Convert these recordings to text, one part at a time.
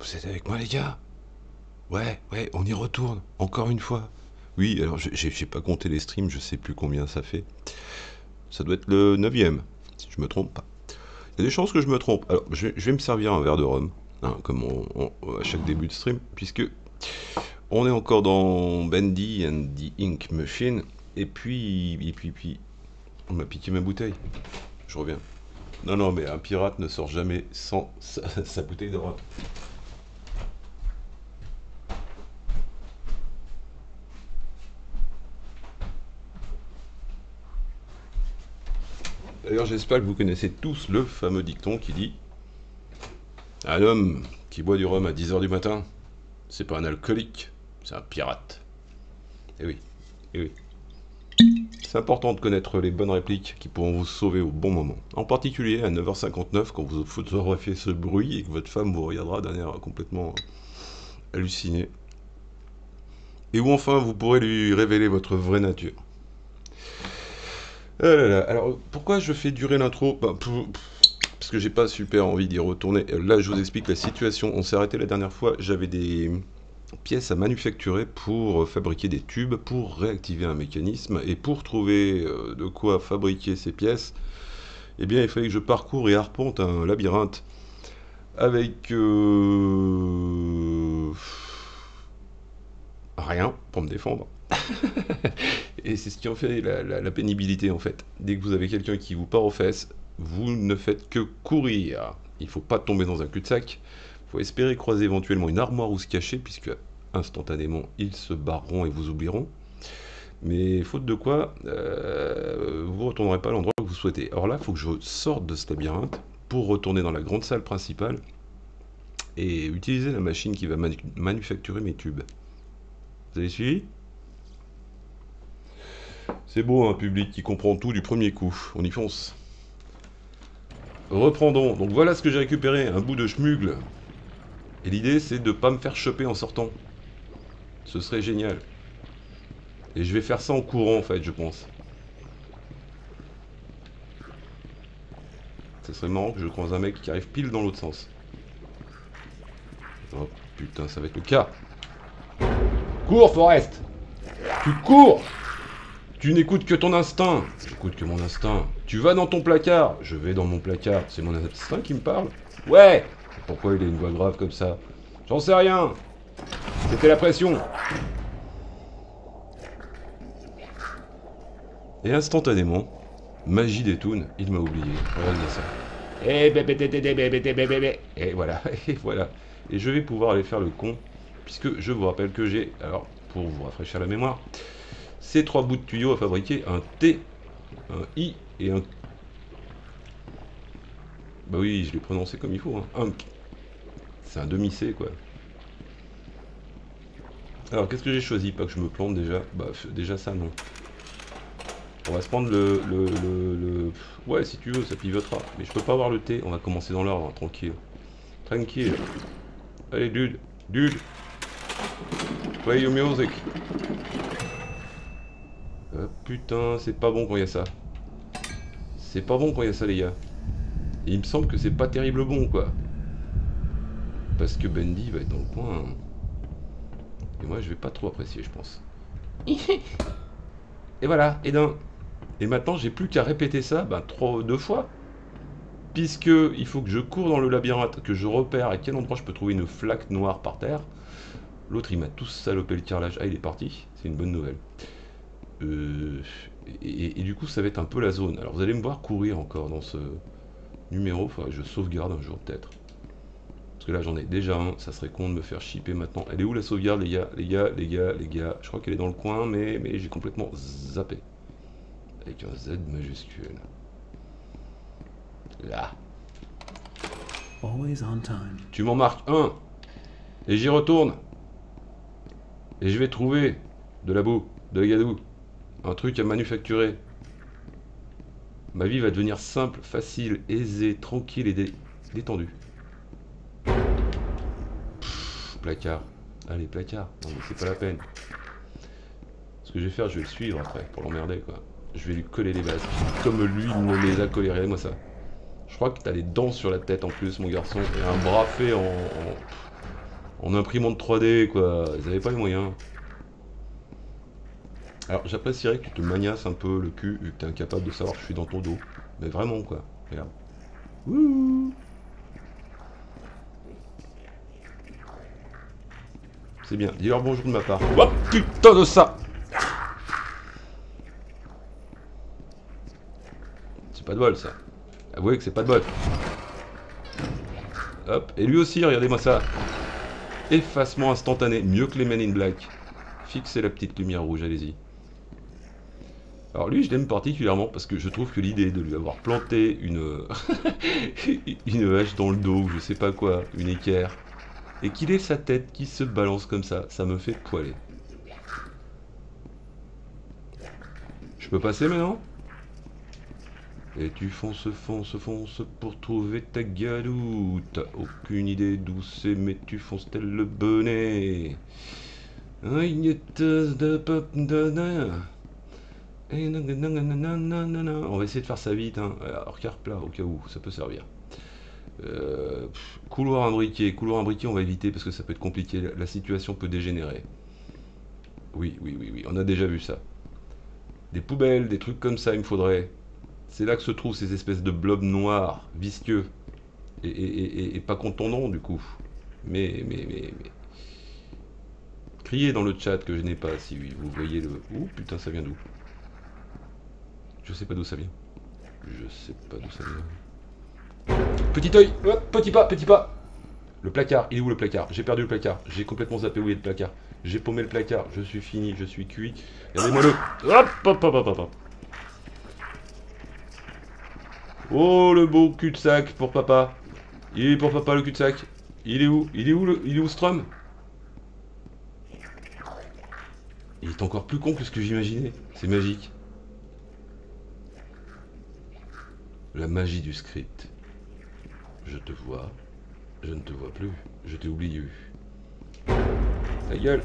Vous êtes avec moi les gars? Ouais, ouais, on y retourne, encore une fois. Oui, alors j'ai pas compté les streams, je sais plus combien ça fait. Ça doit être le 9 si je me trompe pas. Il y a des chances que je me trompe. Alors, je vais, me servir un verre de rhum, hein, comme à chaque début de stream, puisque on est encore dans Bendy and the Ink Machine, et puis, et puis, puis, on m'a piqué ma bouteille. Je reviens. Non, non, mais un pirate ne sort jamais sans sa, bouteille de rhum. D'ailleurs, j'espère que vous connaissez tous le fameux dicton qui dit Un homme qui boit du rhum à 10h du matin, c'est pas un alcoolique, c'est un pirate. Eh oui, eh oui. C'est important de connaître les bonnes répliques qui pourront vous sauver au bon moment. En particulier à 9h59 quand vous aurez fait ce bruit et que votre femme vous regardera d'un air complètement halluciné. Et où enfin vous pourrez lui révéler votre vraie nature. Oh Alors pourquoi je fais durer l'intro bah, Parce que j'ai pas super envie d'y retourner. Là je vous explique la situation. On s'est arrêté la dernière fois. J'avais des pièces à manufacturer pour fabriquer des tubes, pour réactiver un mécanisme, et pour trouver euh, de quoi fabriquer ces pièces, eh bien il fallait que je parcours et arpente un labyrinthe avec euh, rien pour me défendre. Et c'est ce qui en fait la, pénibilité en fait. Dès que vous avez quelqu'un qui vous part aux fesses, vous ne faites que courir. Il ne faut pas tomber dans un cul-de-sac faut espérer croiser éventuellement une armoire où se cacher, puisque instantanément ils se barreront et vous oublieront. Mais faute de quoi, euh, vous ne retournerez pas à l'endroit que vous souhaitez. Alors là, il faut que je sorte de ce labyrinthe pour retourner dans la grande salle principale et utiliser la machine qui va manufacturer mes tubes. Vous avez suivi? C'est beau un public qui comprend tout du premier coup. On y fonce. Reprendons. Donc voilà ce que j'ai récupéré, un bout de schmugle et l'idée, c'est de ne pas me faire choper en sortant. Ce serait génial. Et je vais faire ça en courant, en fait, je pense. Ce serait marrant que je croise un mec qui arrive pile dans l'autre sens. Oh putain, ça va être le cas. Cours, Forest Tu cours Tu n'écoutes que ton instinct. J'écoute que mon instinct. Tu vas dans ton placard. Je vais dans mon placard. C'est mon instinct qui me parle Ouais pourquoi il a une voix grave comme ça J'en sais rien C'était la pression Et instantanément, magie des toons, il m'a oublié. Regardez ça. Et voilà, et voilà. Et je vais pouvoir aller faire le con, puisque je vous rappelle que j'ai, alors pour vous rafraîchir la mémoire, ces trois bouts de tuyaux à fabriquer un T, un I et un bah oui, je l'ai prononcé comme il faut. Hein. C'est un demi-C, quoi. Alors, qu'est-ce que j'ai choisi? Pas que je me plante déjà. Bah, déjà ça, non. On va se prendre le, le, Ouais, si tu veux, ça pivotera. Mais je peux pas avoir le T. On va commencer dans l'ordre, hein, tranquille. Tranquille. Allez, dude. Dude. Play your music. Ah, putain, c'est pas bon quand il y a ça. C'est pas bon quand il y a ça, les gars il me semble que c'est pas terrible bon, quoi. Parce que Bendy va être dans le coin. Et moi, je vais pas trop apprécier, je pense. et voilà, et d'un. Et maintenant, j'ai plus qu'à répéter ça, ben, trois, deux fois. Puisque il faut que je cours dans le labyrinthe, que je repère à quel endroit je peux trouver une flaque noire par terre. L'autre, il m'a tous salopé le carrelage. Ah, il est parti. C'est une bonne nouvelle. Euh, et, et, du coup, ça va être un peu la zone. Alors, vous allez me voir courir encore dans ce, numéro, faudrait que je sauvegarde un jour peut-être. Parce que là j'en ai déjà un, ça serait con de me faire shipper maintenant. Elle est où la sauvegarde les gars? Les gars, les gars, les gars. Je crois qu'elle est dans le coin, mais, mais j'ai complètement zappé. Avec un Z majuscule. Là. Always on time. Tu m'en marques un. Et j'y retourne. Et je vais trouver de la boue, de la gadou. Un truc à manufacturer. Ma vie va devenir simple, facile, aisée, tranquille et détendue. placard. Allez, placard. Non, mais c'est pas la peine. Ce que je vais faire, je vais le suivre après, pour l'emmerder, quoi. Je vais lui coller les bases. Comme lui me les a collées. Regardez-moi ça. Je crois que t'as les dents sur la tête en plus, mon garçon. Et un bras fait en... en imprimante 3D, quoi. Ils avaient pas les moyens. Alors, j'apprécierais que tu te magnasses un peu le cul, vu que t'es incapable de savoir que je suis dans ton dos. Mais vraiment, quoi. Regarde. Wouh C'est bien. Dis-leur bonjour de ma part. Oh putain de ça C'est pas de bol, ça. Avouez que c'est pas de bol. Hop. Et lui aussi, regardez-moi ça. Effacement instantané. Mieux que les Men in Black. Fixez la petite lumière rouge, allez-y. Alors lui, je l'aime particulièrement parce que je trouve que l'idée de lui avoir planté une, une hache dans le dos, ou je sais pas quoi, une équerre, et qu'il ait sa tête qui se balance comme ça, ça me fait poiler. Je peux passer maintenant? Et tu fonces, fonces, fonces pour trouver ta galou. T'as aucune idée d'où c'est, mais tu fonces tel le bonnet. On va essayer de faire ça vite, hein. Alors, car plat, au cas où, ça peut servir. Euh, couloir imbriqué, couloir imbriqué, on va éviter parce que ça peut être compliqué. La, situation peut dégénérer. Oui, oui, oui, oui, on a déjà vu ça. Des poubelles, des trucs comme ça, il me faudrait. C'est là que se trouvent ces espèces de blobs noirs, visqueux. Et, pas contondants, du coup. Mais, mais, mais, mais. Criez dans le chat que je n'ai pas, si vous voyez le... Ouh, putain, ça vient d'où? Je sais pas d'où ça vient. Je sais pas d'où ça vient. Petit oeil, petit pas, petit pas. Le placard, il est où le placard? J'ai perdu le placard. J'ai complètement zappé où est le placard. J'ai paumé le placard. Je suis fini, je suis cuit. Regardez-moi le. Hop, hop, hop, hop, hop. Oh, le beau cul-de-sac pour papa. Il est pour papa le cul-de-sac. Il est où? Il est où le... Il est où Strum? Il est encore plus con que ce que j'imaginais. C'est magique. La magie du script. Je te vois. Je ne te vois plus. Je t'ai oublié. Ta gueule.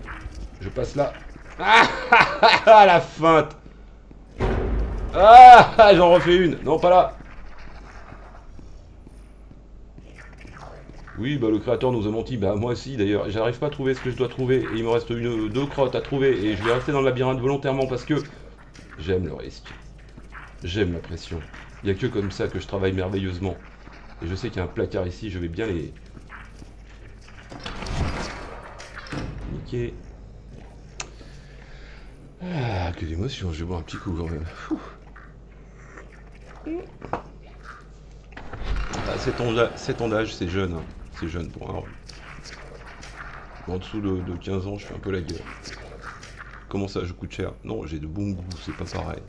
Je passe là. Ah La feinte Ah J'en refais une. Non, pas là. Oui, bah le créateur nous a menti. Bah moi aussi d'ailleurs. J'arrive pas à trouver ce que je dois trouver. Et il me reste une, deux crottes à trouver. Et je vais rester dans le labyrinthe volontairement parce que j'aime le risque. J'aime la pression. Il n'y a que comme ça que je travaille merveilleusement. Et je sais qu'il y a un placard ici, je vais bien les... Niquer. Ah, que d'émotion, je vais boire un petit coup quand même. Ah, cet, ondage, c'est jeune, hein. c'est jeune pour un En dessous de, de 15 ans, je fais un peu la gueule. Comment ça, je coûte cher? Non, j'ai de bons goûts, c'est pas pareil.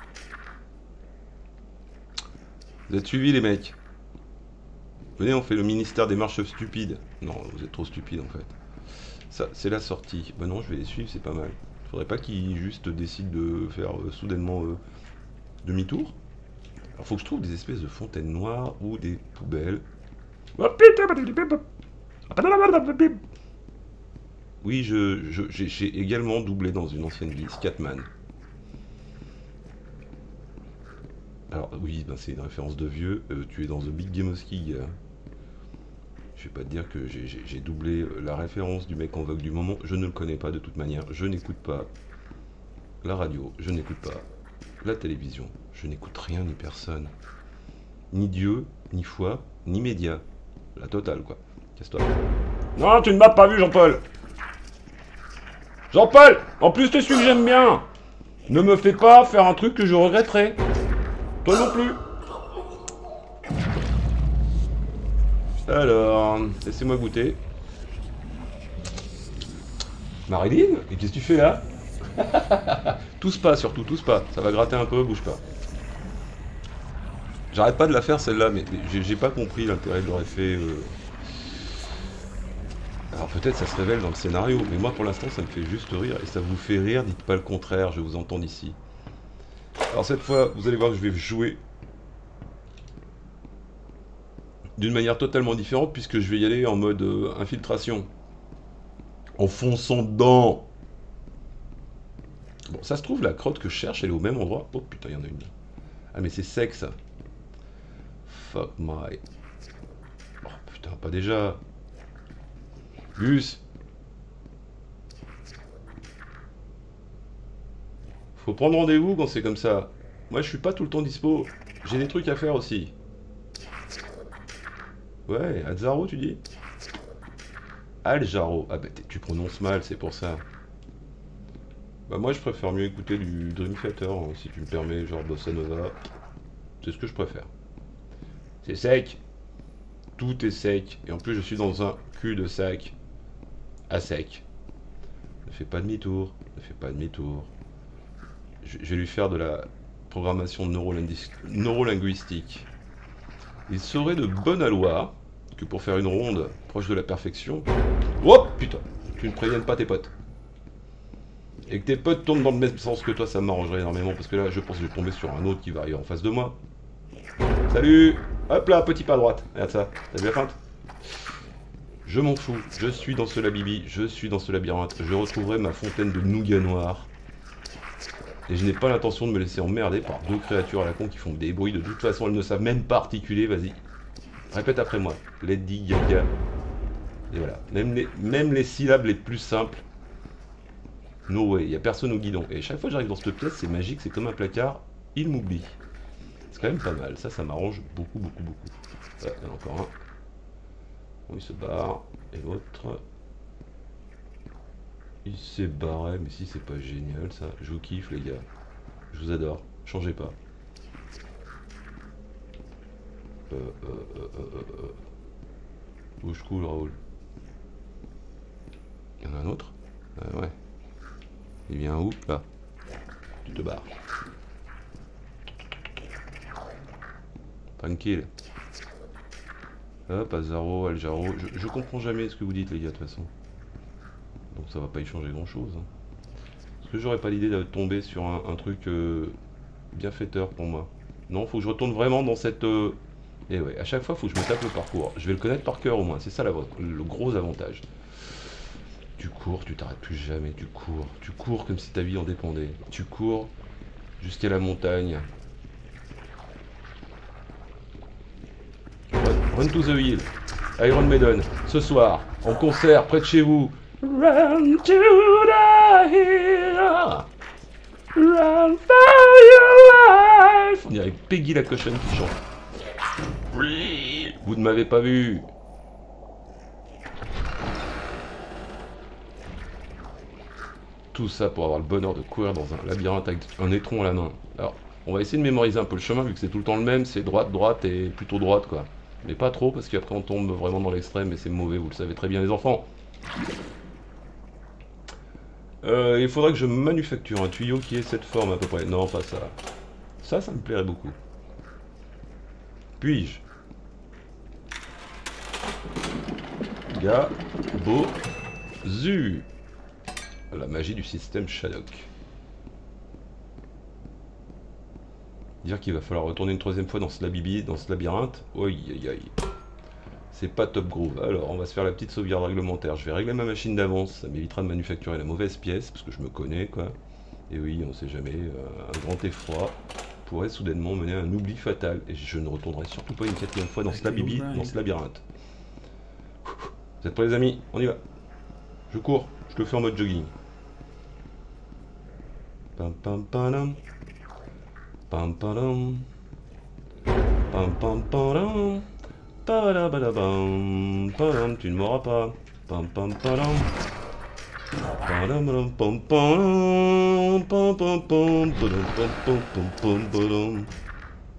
Vous êtes suivis les mecs Venez, on fait le ministère des marches stupides. Non, vous êtes trop stupide en fait. Ça, c'est la sortie. Bah non, je vais les suivre, c'est pas mal. Faudrait pas qu'ils juste décident de faire euh, soudainement euh, demi-tour. Alors faut que je trouve des espèces de fontaines noires ou des poubelles. Oui, je, j'ai également doublé dans une ancienne vie, Scatman. Alors oui, ben, c'est une référence de vieux. Euh, tu es dans The Big Game of Ski. Je vais pas te dire que j'ai doublé euh, la référence du mec en vogue du moment. Je ne le connais pas de toute manière. Je n'écoute pas la radio. Je n'écoute pas la télévision. Je n'écoute rien ni personne. Ni Dieu, ni foi, ni média. La totale, quoi. Casse-toi. Non, tu ne m'as pas vu, Jean-Paul Jean-Paul En plus, tu celui que j'aime bien Ne me fais pas faire un truc que je regretterai. Toi non plus Alors, laissez-moi goûter. Marilyn Et qu'est-ce que tu fais là? Tous pas surtout, tous pas. Ça va gratter un peu, bouge pas. J'arrête pas de la faire celle-là, mais, j'ai pas compris l'intérêt de l'aurait fait. Euh. Alors peut-être ça se révèle dans le scénario, mais moi pour l'instant ça me fait juste rire. Et ça vous fait rire, dites pas le contraire, je vous entends d'ici. Alors cette fois, vous allez voir que je vais jouer d'une manière totalement différente puisque je vais y aller en mode euh, infiltration. En fonçant dedans. Bon, ça se trouve, la crotte que je cherche, elle est au même endroit. Oh putain, il y en a une. Ah, mais c'est sec ça. Fuck my. Oh putain, pas déjà. Gus, Faut prendre rendez-vous quand c'est comme ça. Moi, je suis pas tout le temps dispo. J'ai des trucs à faire aussi. Ouais, Azzaro, tu dis? Aljaro. Ah bah, tu prononces mal, c'est pour ça. Bah moi, je préfère mieux écouter du Dream hein, si tu me permets, genre Bossa Nova. C'est ce que je préfère. C'est sec. Tout est sec. Et en plus, je suis dans un cul de sac. À sec. Ne fais pas demi-tour. Ne fais pas demi-tour. Je vais lui faire de la programmation neurolinguistique. Il serait de bonne loi que pour faire une ronde proche de la perfection... Oh putain Tu ne préviennes pas tes potes. Et que tes potes tournent dans le même sens que toi, ça m'arrangerait énormément, parce que là, je pense que je vais tomber sur un autre qui va arriver en face de moi. Salut Hop là, petit pas à droite. Regarde ça. T'as vu la feinte? Je m'en fous. Je suis dans ce labibi. Je suis dans ce labyrinthe. Je retrouverai ma fontaine de nougat noir. Et je n'ai pas l'intention de me laisser emmerder par deux créatures à la con qui font des bruits. De toute façon, elles ne savent même pas articuler. Vas-y. Répète après moi. Lady Gaga. Et voilà. Même les, même les syllabes les plus simples. No way. Il n'y a personne au guidon. Et chaque fois que j'arrive dans cette pièce, c'est magique. C'est comme un placard. Il m'oublie. C'est quand même pas mal. Ça, ça m'arrange beaucoup, beaucoup, beaucoup. il y en a encore un. Bon, il se barre. Et l'autre. Il s'est barré, mais si c'est pas génial ça. Je vous kiffe les gars. Je vous adore. Changez pas. Euh, euh, euh, euh, euh. Cool Raoul. Il y en a un autre Ouais. Il vient où? Là. Tu te barres. Tranquille. Hop, Azaro, Aljaro. Je comprends jamais ce que vous dites les gars de toute façon. Donc ça va pas y changer grand chose. Hein. Est-ce que j'aurais pas l'idée de tomber sur un, truc euh, bien fêteur pour moi Non, faut que je retourne vraiment dans cette... Euh, et ouais, à chaque fois, faut que je me tape le parcours. Je vais le connaître par cœur au moins, c'est ça la, le gros avantage. Tu cours, tu t'arrêtes plus jamais, tu cours. Tu cours comme si ta vie en dépendait. Tu cours jusqu'à la montagne. Run to the Hill, Iron Maiden, ce soir, en concert près de chez vous, Run to the hill. Run for your life. On Peggy la cochonne qui chante. Vous ne m'avez pas vu. Tout ça pour avoir le bonheur de courir dans un labyrinthe avec un étron à la main. Alors, on va essayer de mémoriser un peu le chemin vu que c'est tout le temps le même, c'est droite, droite et plutôt droite quoi. Mais pas trop parce qu'après on tombe vraiment dans l'extrême et c'est mauvais, vous le savez très bien les enfants. Euh, il faudrait que je manufacture un tuyau qui ait cette forme à peu près. Non, pas ça. Ça, ça me plairait beaucoup. Puis-je Zu La magie du système Shadok. Dire qu'il va falloir retourner une troisième fois dans ce labibi, dans ce labyrinthe. Oi, aïe, aïe c'est pas top groove. Alors, on va se faire la petite sauvegarde réglementaire. Je vais régler ma machine d'avance, ça m'évitera de manufacturer la mauvaise pièce, parce que je me connais, quoi. Et oui, on sait jamais, euh, un grand effroi pourrait soudainement mener à un oubli fatal. Et je ne retournerai surtout pas une quatrième fois dans ce, labibi, dans ce labyrinthe. Vous êtes prêts les amis? On y va. Je cours, je le fais en mode jogging. Pam pam pam pam pam pam pam pam tu ne m'auras pas.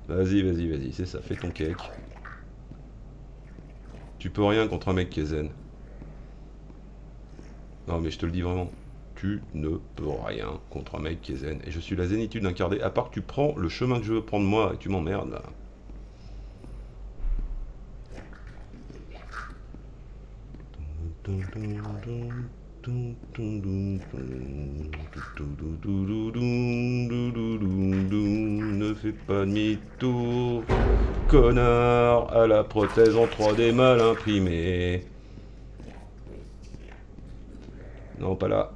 Vas-y, vas-y, vas-y, c'est ça, fais ton cake. Tu peux rien contre un mec qui est zen. Non mais je te le dis vraiment, tu ne peux rien contre un mec qui est zen. Et je suis la zénitude incarnée, à part que tu prends le chemin que je veux prendre moi et tu m'emmerdes là. Ne fais pas demi-tour, connard, à la prothèse en 3D mal imprimée. Non, pas là.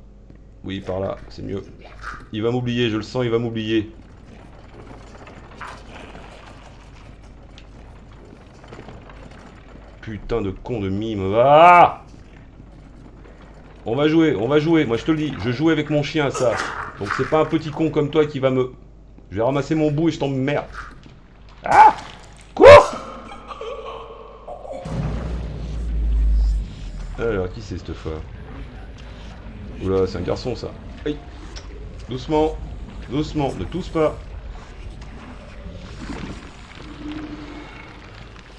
Oui, par là, c'est mieux. Il va m'oublier, je le sens, il va m'oublier. Putain de con de mime. Ah on va jouer, on va jouer. Moi, je te le dis, je jouais avec mon chien, ça. Donc c'est pas un petit con comme toi qui va me... Je vais ramasser mon bout et je t'emmerde. Ah Cours Alors, qui c'est cette fois Oula, c'est un garçon ça. Aïe Doucement Doucement, ne tousse pas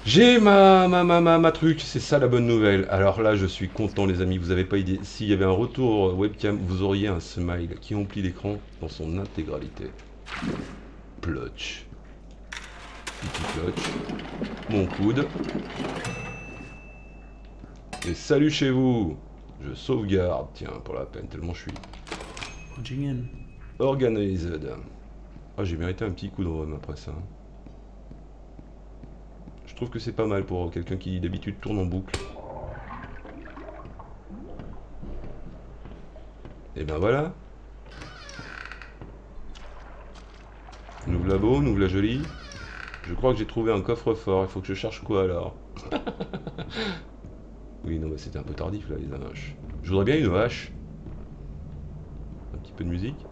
J'ai ma, ma, ma, ma, ma truc, c'est ça la bonne nouvelle. Alors là, je suis content les amis, vous avez pas idée. S'il y avait un retour webcam, vous auriez un smile qui emplit l'écran dans son intégralité. Plotch. Petit plotch. Mon coude. Et salut chez vous Je sauvegarde, tiens, pour la peine, tellement je suis organized. Ah, j'ai mérité un petit coup de rhum après ça. Trouve que c'est pas mal pour quelqu'un qui d'habitude tourne en boucle. Et ben voilà. Nous la beau, nous la jolie. Je crois que j'ai trouvé un coffre-fort. Il faut que je cherche quoi alors? Oui, non, mais c'était un peu tardif là, les haches. Je voudrais bien une hache. Un petit peu de musique.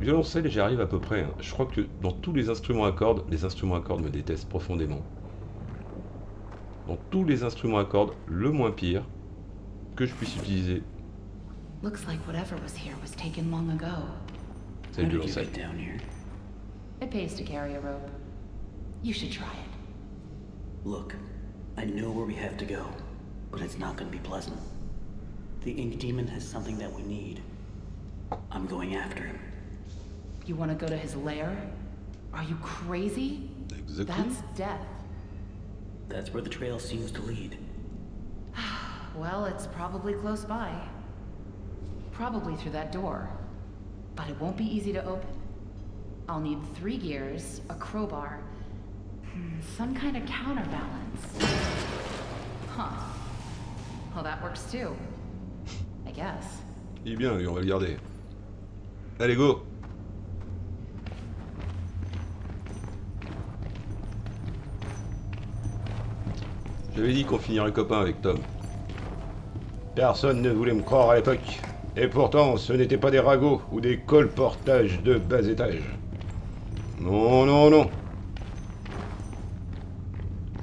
Violoncelle, j'y arrive à peu près. hein. Je crois que dans tous les instruments à cordes, les instruments à cordes me détestent profondément. Dans tous les instruments à cordes, le moins pire que je puisse utiliser, Looks like whatever was here was taken long ago. c'est le violoncelle. It pays to carry a rope. You should try it. Look, I know where we have to go, but it's not gonna be pleasant. The Ink Demon has something that we need. I'm going after him. You want to go to his lair? Are you crazy? Exactly. That's death. That's where the trail seems to lead. Well, it's probably close by. Probably through that door. But it won't be easy to open. I'll need three gears, a crowbar, hmm, some kind of counterbalance. Huh. Well, that works too. I guess. Il est bien, lui, on va le garder. Allez, go J'avais dit qu'on finirait copain avec Tom. Personne ne voulait me croire à l'époque. Et pourtant, ce n'étaient pas des ragots ou des colportages de bas étage. Non, non, non.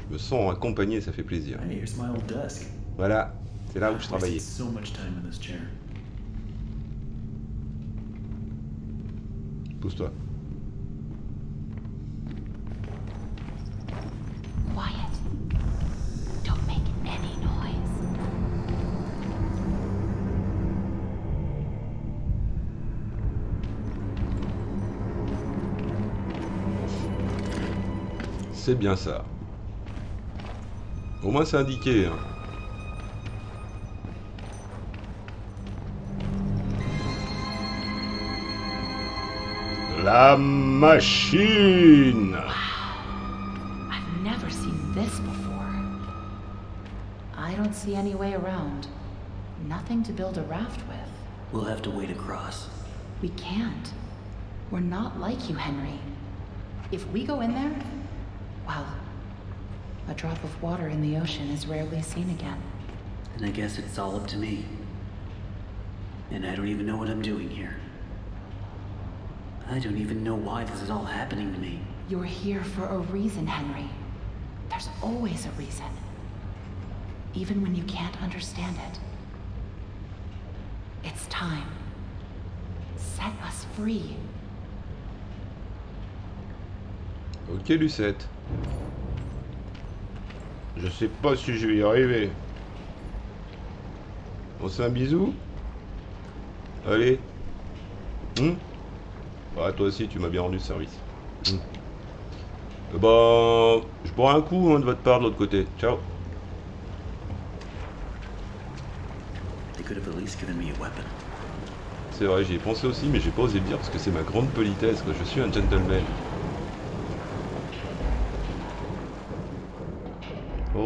Je me sens accompagné, ça fait plaisir. Voilà, c'est là où je travaillais. Pousse-toi. C'est bien ça. Au moins c'est indiqué. hein. La machine I've never seen this before. I don't see any way around. Nothing to build a raft with. We'll have to wade across. We can't. We're not like you, Henry. If we go in there, well, a drop of water in the ocean is rarely seen again. And I guess it's all up to me. And I don't even know what I'm doing here. I don't even know why this is all happening to me. You're here for a reason, Henry. There's always a reason. Even when you can't understand it. It's time. Set us free. Ok Lucette. Je sais pas si je vais y arriver. On se fait un bisou Allez. Hum Ouais, toi aussi, tu m'as bien rendu service. Hum. Eh ben, je bois un coup hein, de votre part de l'autre côté. Ciao. C'est vrai, j'y ai pensé aussi, mais j'ai pas osé le dire parce que c'est ma grande politesse. quoi. Je suis un gentleman.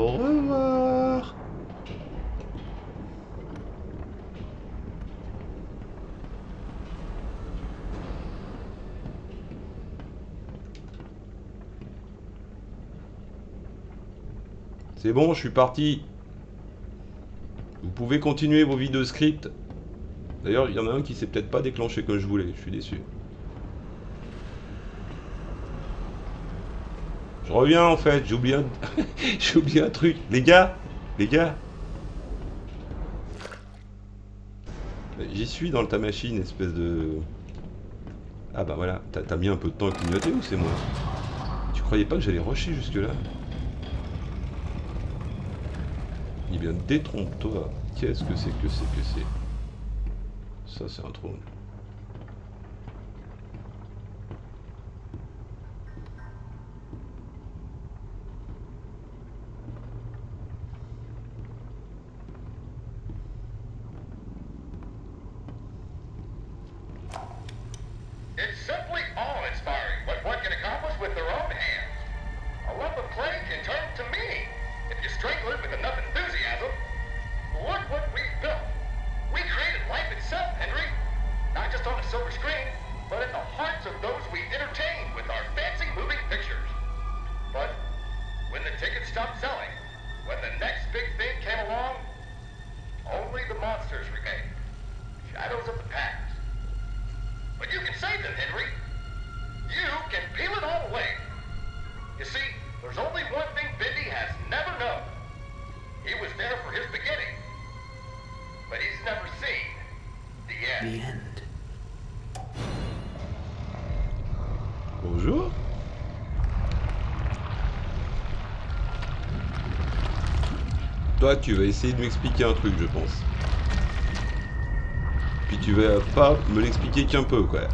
Au revoir. C'est bon, je suis parti. Vous pouvez continuer vos vidéos script D'ailleurs, il y en a un qui s'est peut-être pas déclenché comme je voulais, je suis déçu. Je reviens en fait, j'ai oublié, un... oublié un truc. Les gars, les gars. J'y suis dans ta machine, espèce de... Ah bah voilà, t'as mis un peu de temps à clignoter ou c'est moi? Tu croyais pas que j'allais rusher jusque là Eh bien, détrompe-toi. Qu'est-ce que c'est que c'est que c'est? Ça, c'est un trône. Bonjour. Toi, tu vas essayer de m'expliquer un truc, je pense. Puis tu vas pas me l'expliquer qu'un peu, quoi.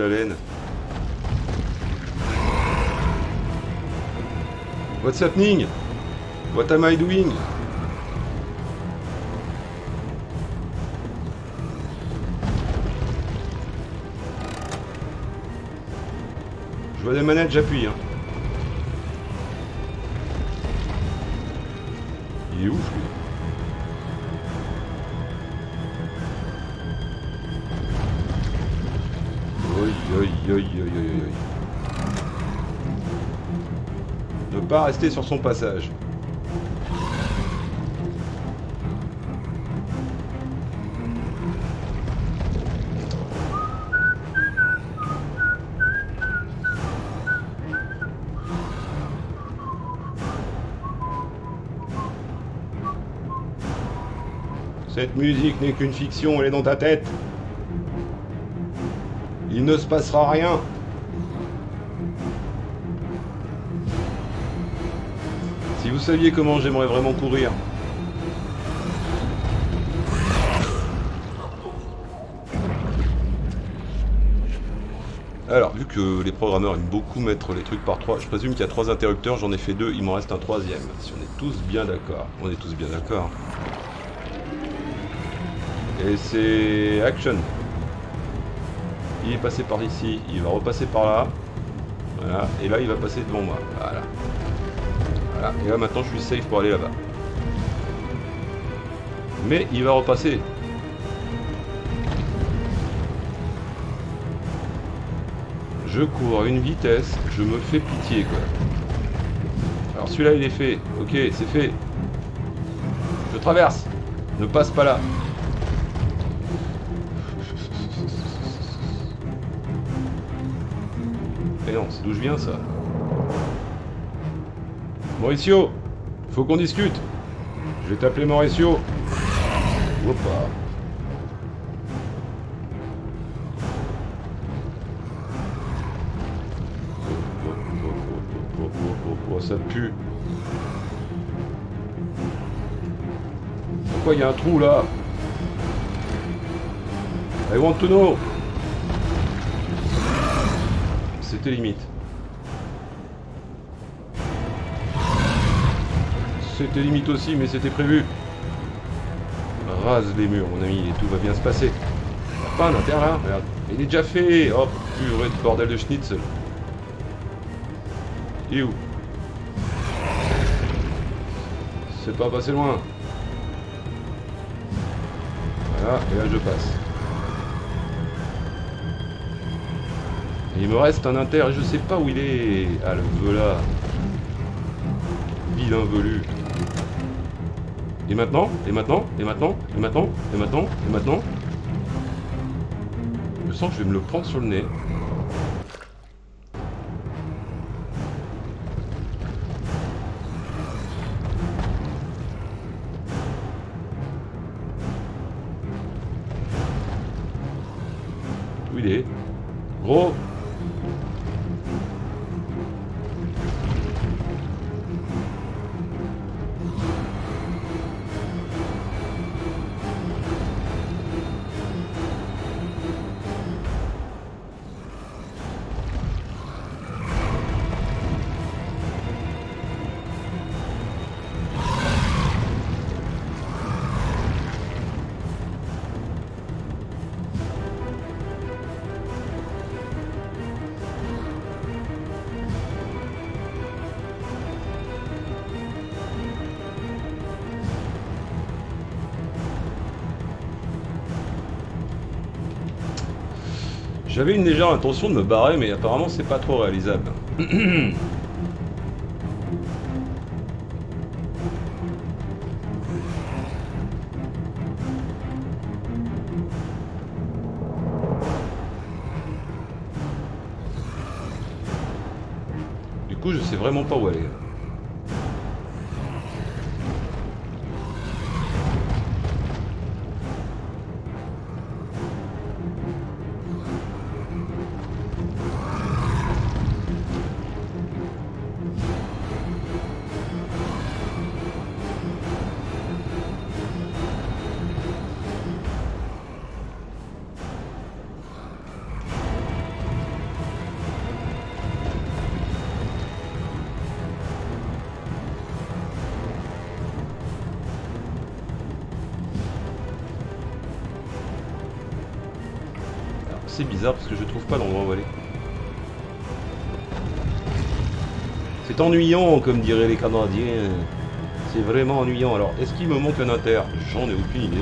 Haleine. What's happening? What am I doing? Je vois des manettes, j'appuie. Hein. Il est ouf. Ne pas rester sur son passage. Cette musique n'est qu'une fiction, elle est dans ta tête. Il ne se passera rien. Si vous saviez comment j'aimerais vraiment courir. Alors, vu que les programmeurs aiment beaucoup mettre les trucs par trois, je présume qu'il y a trois interrupteurs, j'en ai fait deux, il m'en reste un troisième. Si on est tous bien d'accord. On est tous bien d'accord. Et c'est action. Il est passé par ici, il va repasser par là. Voilà, et là il va passer devant moi. Voilà. Et là maintenant je suis safe pour aller là-bas. Mais il va repasser. Je cours à une vitesse, je me fais pitié quoi. Alors celui-là il est fait, ok c'est fait. Je traverse, ne passe pas là. C'est d'où je viens ça. Mauricio, faut qu'on discute. Je vais t'appeler Mauricio. Hoppa. Oh, ça pue. Pourquoi il y a un trou là I want to know. C'était limite. C'était limite aussi, mais c'était prévu. Rase les murs, mon ami, et tout va bien se passer. Pas un intérieur là Regarde. Il est déjà fait Oh, purée de bordel de schnitzel. Il où? C'est pas passé loin. Voilà, et là je passe. Il me reste un inter, je sais pas où il est. Ah le voilà. Vilain velu. Et maintenant Et maintenant Et maintenant Et maintenant Et maintenant Et maintenant Je sens que je vais me le prendre sur le nez. J'avais une légère intention de me barrer, mais apparemment c'est pas trop réalisable. Du coup, je sais vraiment pas où aller. C'est bizarre parce que je trouve pas l'endroit où aller. C'est ennuyant, comme diraient les Canadiens. C'est vraiment ennuyant. Alors, est-ce qu'il me manque un inter? J'en ai aucune idée.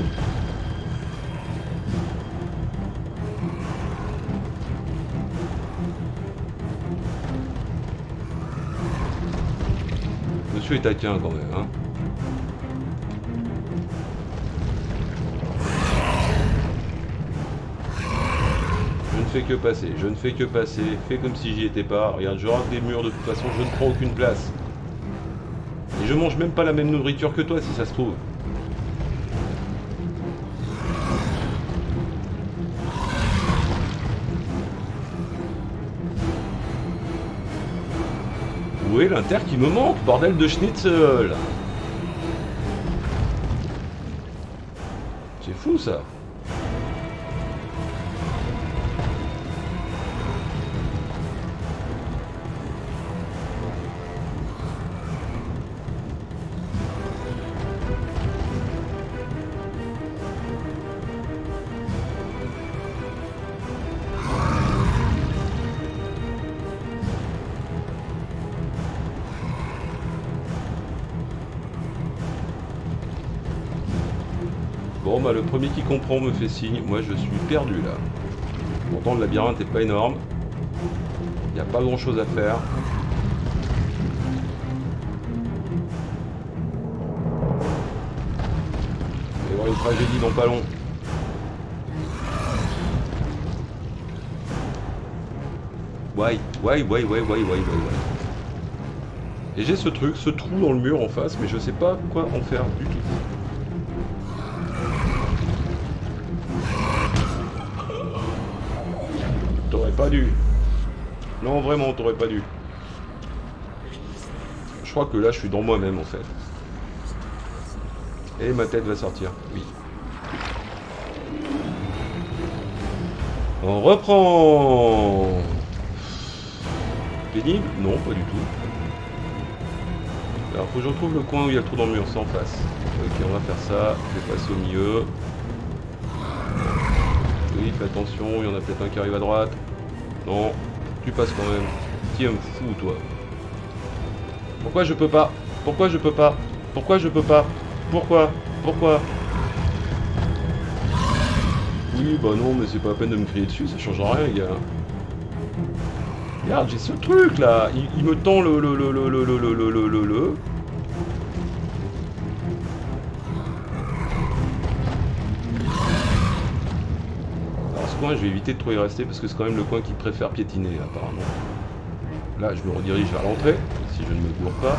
Monsieur est taquin quand même, hein? Fais que passer, je ne fais que passer, fais comme si j'y étais pas. Regarde, je rate des murs de toute façon, je ne prends aucune place. Et je mange même pas la même nourriture que toi si ça se trouve. Où est l'inter qui me manque, bordel de schnitzel? C'est fou ça Bon bah le premier qui comprend me fait signe, moi je suis perdu là. Pourtant le labyrinthe est pas énorme. Il n'y a pas grand chose à faire. Il va y avoir une tragédie dans pas long. Ouais, ouais, ouais, ouais, ouais, ouais, ouais, ouais. Et j'ai ce truc, ce trou dans le mur en face, mais je sais pas quoi en faire du tout. Non, vraiment, t'aurais pas dû. Je crois que là, je suis dans moi-même, en fait. Et ma tête va sortir, oui. On reprend Pénible Non, pas du tout. Alors, faut que je retrouve le coin où il y a le trou dans le mur, en face. Ok, on va faire ça. Je vais passer au milieu. Oui, fais attention, il y en a peut-être un qui arrive à droite. Non, tu passes quand même. Tiens, fou, toi. Pourquoi je peux pas Pourquoi je peux pas Pourquoi je peux pas Pourquoi Pourquoi Oui, bah non, mais c'est pas la peine de me crier dessus, ça change rien, les gars. Regarde, j'ai ce truc là. Il, il me tend le le le le le le le le le le je vais éviter de trop y rester parce que c'est quand même le coin qu'il préfère piétiner apparemment. Là, je me redirige vers l'entrée, si je ne me gourre pas.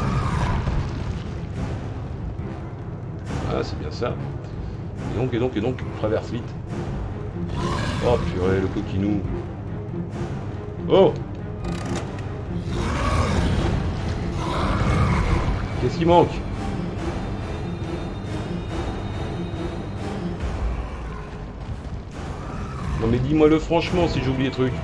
Ah, c'est bien ça. Et donc, et donc, et donc, traverse vite. Oh purée, le coquinou. Oh Qu'est-ce qui manque Non mais dis-moi le franchement si j'oublie des trucs.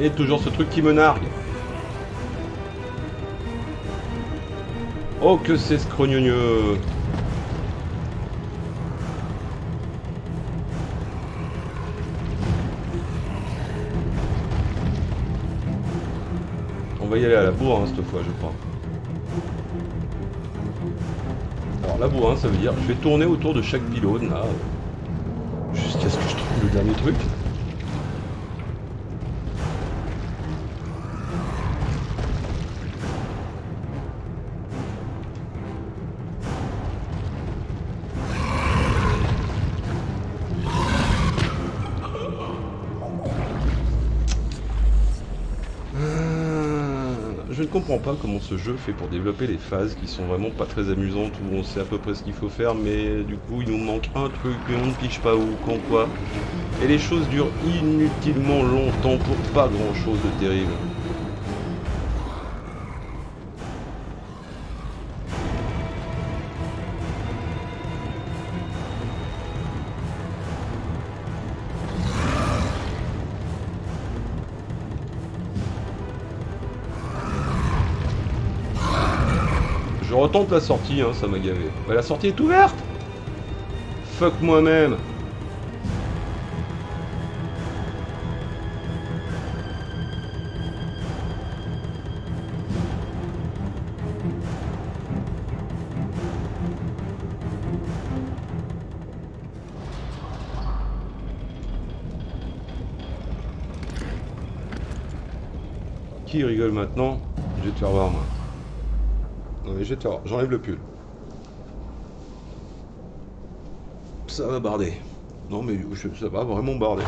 Et toujours ce truc qui me nargue. Oh que c'est scrogneux va y aller à la bourre hein, cette fois je crois. Alors la bourre hein, ça veut dire je vais tourner autour de chaque pylône là. Jusqu'à ce que je trouve le dernier truc. Ne comprends pas comment ce jeu fait pour développer les phases qui sont vraiment pas très amusantes où on sait à peu près ce qu'il faut faire mais du coup il nous manque un truc mais on ne piche pas où, quand quoi. Et les choses durent inutilement longtemps pour pas grand chose de terrible. Je retente la sortie, hein, ça m'a gavé. Bah, la sortie est ouverte Fuck moi-même Qui rigole maintenant? Je vais te faire voir moi. Faire voir. J'enlève le pull. Ça va barder. Non mais ça va vraiment barder.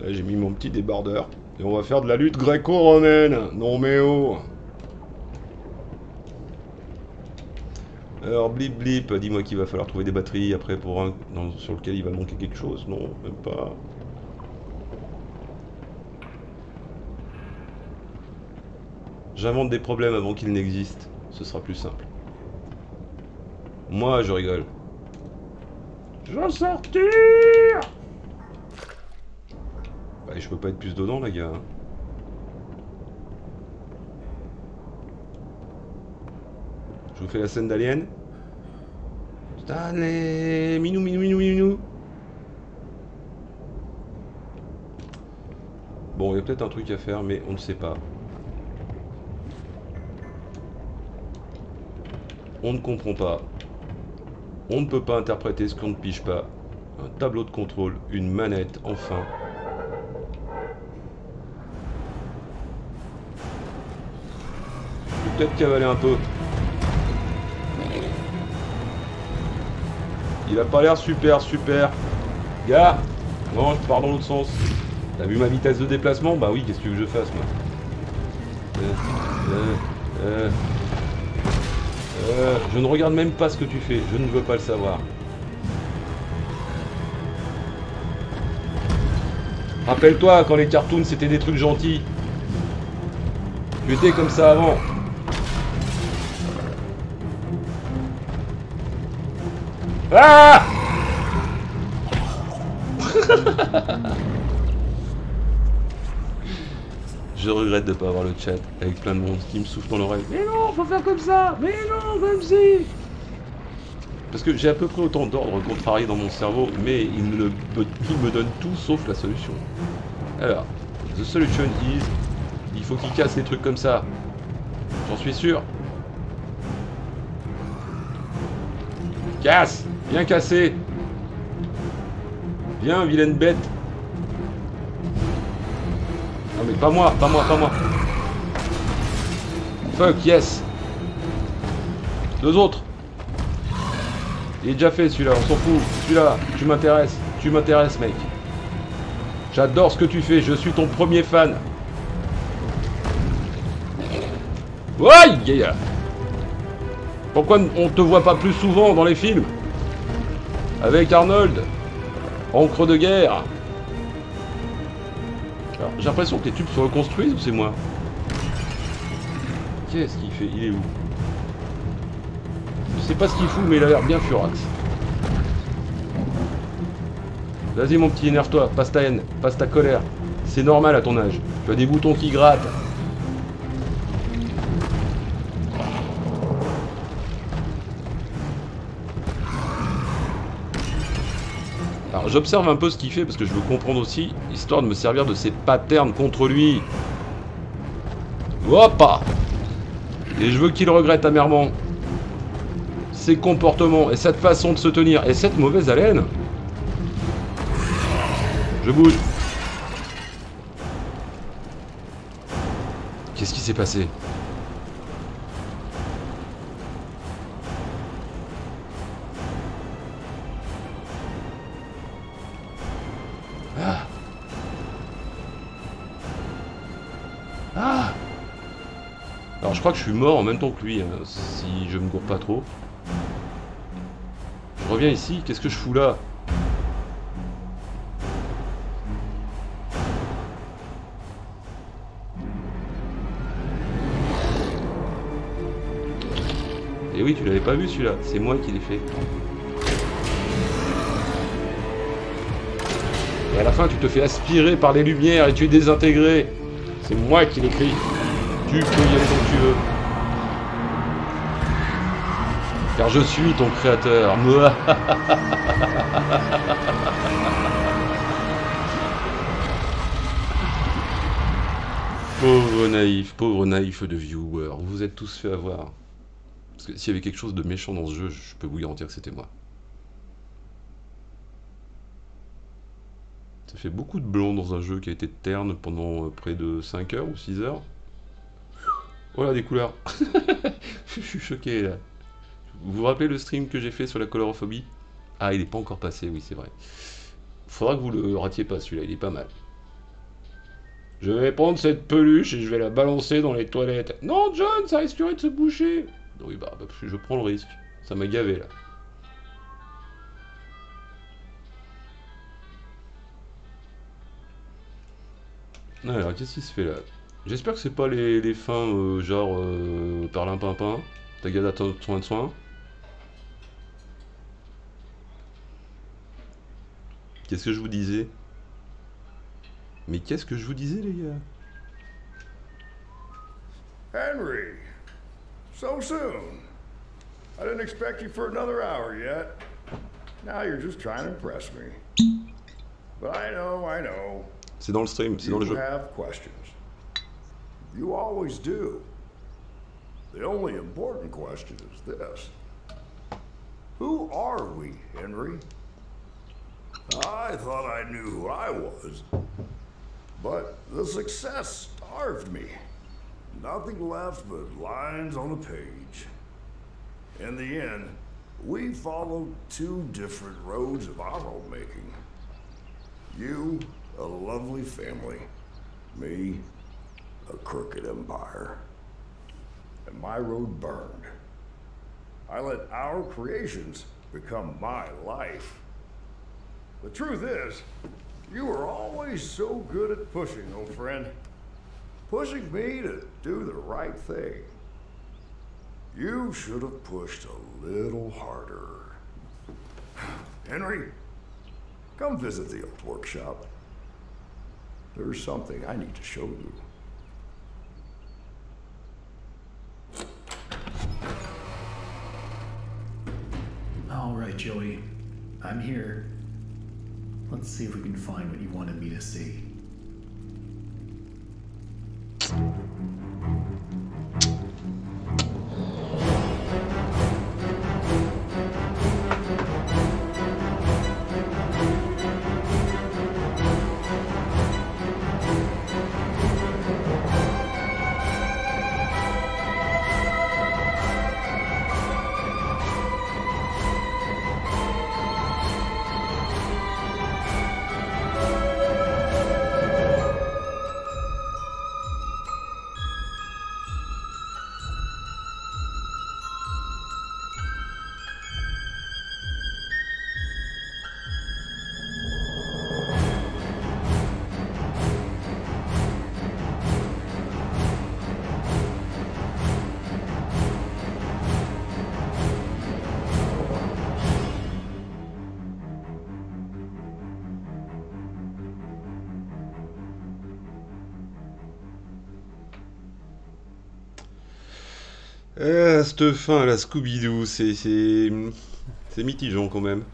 Là j'ai mis mon petit débardeur. Et on va faire de la lutte gréco-romaine. Non mais oh Alors blip blip, dis-moi qu'il va falloir trouver des batteries après pour un sur lequel il va manquer quelque chose. Non, même pas. J'invente des problèmes avant qu'ils n'existent. Ce sera plus simple. Moi, je rigole. Je vais sortir je peux pas être plus dedans, les gars. hein. Je vous fais la scène d'Alien. Stanley Minou, minou, minou, minou Bon, il y a peut-être un truc à faire, mais on ne sait pas. On ne comprend pas. On ne peut pas interpréter ce qu'on ne pige pas. Un tableau de contrôle, une manette, enfin. Peut-être cavaler un peu. Il a pas l'air super, super. Gars Non, je pars dans l'autre sens. T'as vu ma vitesse de déplacement? Bah oui, qu'est-ce que tu veux que je fasse, moi? Euh, euh, euh. Euh, je ne regarde même pas ce que tu fais, je ne veux pas le savoir. Rappelle-toi quand les cartoons c'était des trucs gentils. Tu étais comme ça avant. Ah Je regrette de pas avoir le chat avec plein de monde qui me souffle dans l'oreille. Mais non, faut faire comme ça Mais non, comme si Parce que j'ai à peu près autant d'ordres contrariés dans mon cerveau, mais il me, il me donne tout sauf la solution. Alors, the solution is... Il faut qu'il casse les trucs comme ça. J'en suis sûr. Casse Bien cassé Viens, vilaine bête mais pas moi, pas moi, pas moi Fuck, yes Deux autres Il est déjà fait celui-là, on s'en fout. Celui-là, tu m'intéresses. Tu m'intéresses, mec. J'adore ce que tu fais, je suis ton premier fan. Ouais, yeah. Pourquoi on te voit pas plus souvent dans les films? Avec Arnold Encre de guerre J'ai l'impression que les tubes se reconstruisent ou c'est moi Qu'est-ce qu'il fait? Il est où? Je sais pas ce qu'il fout, mais il a l'air bien furax. Vas-y mon petit, énerve-toi, passe ta haine, passe ta colère. C'est normal à ton âge. Tu as des boutons qui grattent. J'observe un peu ce qu'il fait parce que je veux comprendre aussi, histoire de me servir de ses patterns contre lui. Hop Et je veux qu'il regrette amèrement ses comportements et cette façon de se tenir et cette mauvaise haleine. Je bouge. Qu'est-ce qui s'est passé? Crois que je suis mort en même temps que lui, hein, si je me cours pas trop. Je reviens ici, qu'est-ce que je fous là? Et oui, tu l'avais pas vu celui-là, c'est moi qui l'ai fait. Et à la fin, tu te fais aspirer par les lumières et tu es désintégré. C'est moi qui l'écris. Tu peux y aller comme tu veux. Car je suis ton créateur. pauvre naïf, pauvre naïf de viewer. Vous vous êtes tous fait avoir. Parce que s'il y avait quelque chose de méchant dans ce jeu, je peux vous garantir que c'était moi. Ça fait beaucoup de blanc dans un jeu qui a été terne pendant euh, près de 5 heures ou 6 heures. Voilà des couleurs. je suis choqué là. Vous vous rappelez le stream que j'ai fait sur la colorophobie? Ah, il n'est pas encore passé, oui, c'est vrai. Faudra que vous le ratiez pas celui-là, il est pas mal. Je vais prendre cette peluche et je vais la balancer dans les toilettes. Non, John, ça risquerait de se boucher. Oui, bah, bah je prends le risque. Ça m'a gavé là. Alors, qu'est-ce qui se fait là? J'espère que c'est pas les, les fins euh, genre euh, perlimpinpin. T'as gardé soin de soin. Qu'est-ce que je vous disais? Mais qu'est-ce que je vous disais les gars? Henry, so soon. I didn't expect you for another hour yet. Now you're just trying to impress me. But I know, I know. C'est dans le stream, c'est dans le jeu. have questions. You always do. The only important question is this. Who are we, Henry? I thought I knew who I was. But the success starved me. Nothing left but lines on a page. In the end, we followed two different roads of our own making. You, a lovely family. Me, a crooked empire. And my road burned. I let our creations become my life. The truth is, you were always so good at pushing, old friend. Pushing me to do the right thing. You should have pushed a little harder. Henry, come visit the old workshop. There's something I need to show you. Oh, right, Joey. I'm here. Let's see if we can find what you wanted me to see. Cette fin à la Scooby-Doo, c'est. C'est c'est quand même.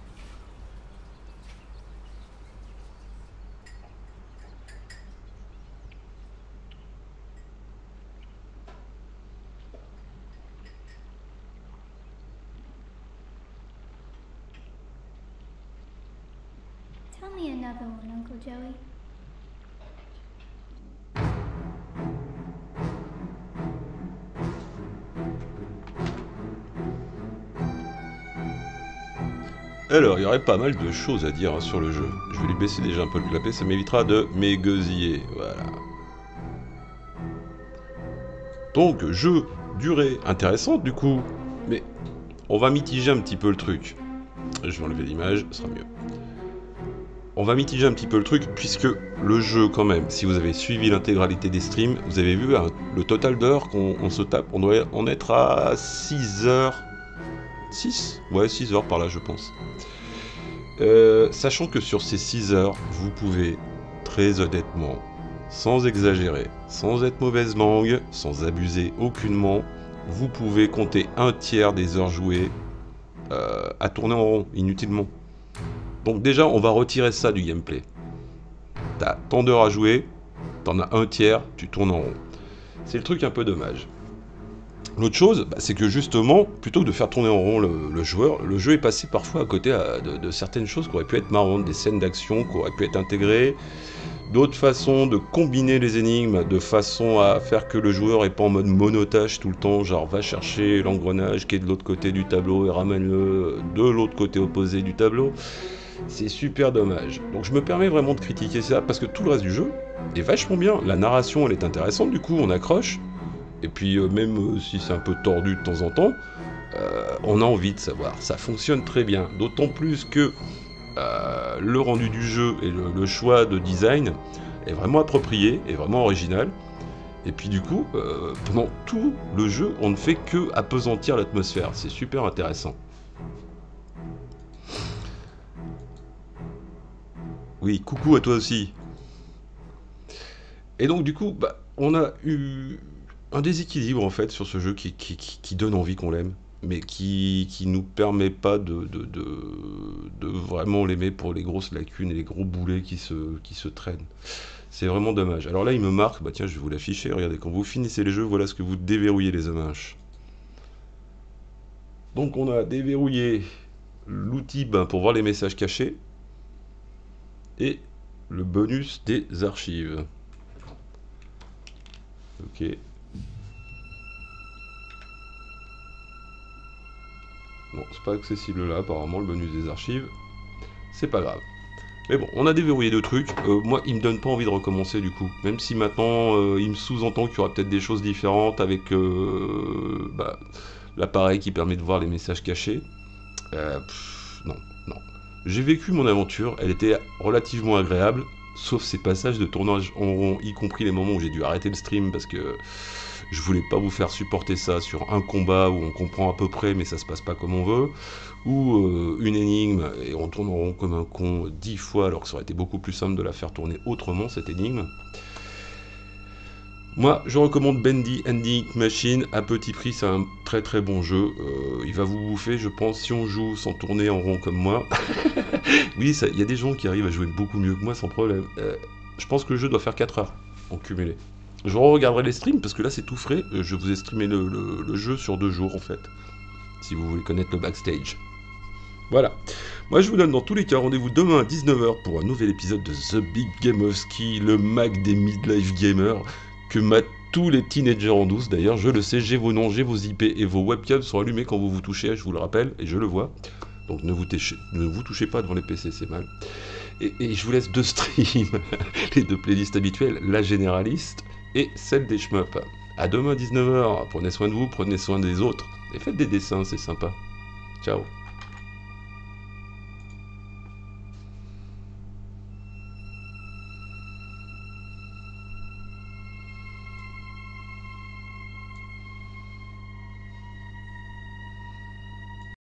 Alors, il y aurait pas mal de choses à dire hein, sur le jeu. Je vais lui baisser déjà un peu le clapet, ça m'évitera de m'égosiller. Voilà. Donc, jeu, durée intéressante du coup, mais on va mitiger un petit peu le truc. Je vais enlever l'image, ce sera mieux. On va mitiger un petit peu le truc, puisque le jeu, quand même, si vous avez suivi l'intégralité des streams, vous avez vu hein, le total d'heures qu'on on se tape. On doit en être à 6 heures. 6 Ouais, 6 heures par là, je pense. Euh, sachant que sur ces 6 heures, vous pouvez, très honnêtement, sans exagérer, sans être mauvaise langue, sans abuser aucunement, vous pouvez compter un tiers des heures jouées euh, à tourner en rond, inutilement. Donc déjà, on va retirer ça du gameplay. T'as tant d'heures à jouer, t'en as un tiers, tu tournes en rond. C'est le truc un peu dommage. L'autre chose, bah, c'est que justement, plutôt que de faire tourner en rond le, joueur, le jeu est passé parfois à côté de certaines choses qui auraient pu être marrantes, des scènes d'action qui auraient pu être intégrées, d'autres façons de combiner les énigmes de façon à faire que le joueur est pas en mode monotage tout le temps, genre va chercher l'engrenage qui est de l'autre côté du tableau et ramène-le de l'autre côté opposé du tableau. C'est super dommage. Donc je me permets vraiment de critiquer ça parce que tout le reste du jeu est vachement bien. La narration elle est intéressante, du coup on accroche. Et puis euh, même euh, si c'est un peu tordu de temps en temps, euh, on a envie de savoir. Ça fonctionne très bien. D'autant plus que le rendu du jeu et le, choix de design est vraiment approprié, est vraiment original. Et puis du coup, pendant tout le jeu, on ne fait que apesantir l'atmosphère. C'est super intéressant. Oui, coucou à toi aussi. Et donc du coup, bah, on a eu un déséquilibre en fait sur ce jeu qui, donne envie qu'on l'aime, mais qui, qui nous permet pas de, de, de- de vraiment l'aimer pour les grosses lacunes et les gros boulets qui se, qui se traînent. C'est vraiment dommage. Alors là, il me marque, bah tiens, je vais vous l'afficher, regardez, quand vous finissez les jeux, voilà ce que vous déverrouillez les hommages. Donc on a déverrouillé l'outil ben, pour voir les messages cachés et le bonus des archives. Ok. Bon, c'est pas accessible là, apparemment, le bonus des archives. C'est pas grave. Mais bon, on a déverrouillé deux trucs. Euh, moi, il me donne pas envie de recommencer du coup. Même si maintenant, euh, il me sous-entend qu'il y aura peut-être des choses différentes avec euh, bah, l'appareil qui permet de voir les messages cachés. Non, non. J'ai vécu mon aventure, elle était relativement agréable, sauf ces passages de tournage en rond, y compris les moments où j'ai dû arrêter le stream parce que je voulais pas vous faire supporter ça sur un combat où on comprend à peu près mais ça se passe pas comme on veut, ou euh, une énigme et on tourne en rond comme un con dix fois alors que ça aurait été beaucoup plus simple de la faire tourner autrement cette énigme. Moi, je recommande Bendy Ending Machine à petit prix. C'est un très très bon jeu. Euh, il va vous bouffer, je pense, si on joue sans tourner en rond comme moi. oui, il y a des gens qui arrivent à jouer beaucoup mieux que moi sans problème. Euh, je pense que le jeu doit faire 4 heures en cumulé. Je regarderai les streams parce que là c'est tout frais. Euh, je vous ai streamé le, jeu sur deux jours en fait. Si vous voulez connaître le backstage. Voilà. Moi, je vous donne dans tous les cas rendez-vous demain à 19h pour un nouvel épisode de The Big Game of Ski, le mag des midlife gamers que matent tous les teenagers en douce. D'ailleurs, je le sais, j'ai vos noms, j'ai vos IP et vos webcams sont allumés quand vous vous touchez, je vous le rappelle, et je le vois. Donc ne vous, touchez, pas devant les PC, c'est mal. Et, je vous laisse deux streams, les deux playlists habituelles, la généraliste et celle des shmups. À demain 19h, prenez soin de vous, prenez soin des autres, et faites des dessins, c'est sympa. Ciao